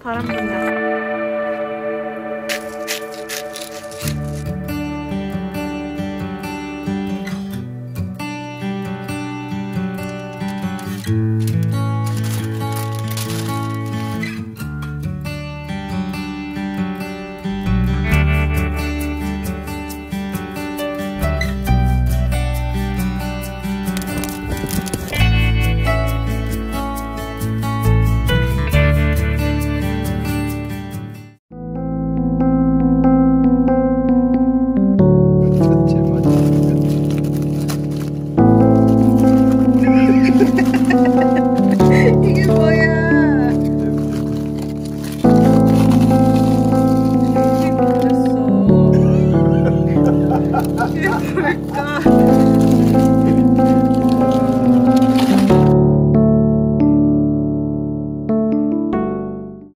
바람 분다. え、これか。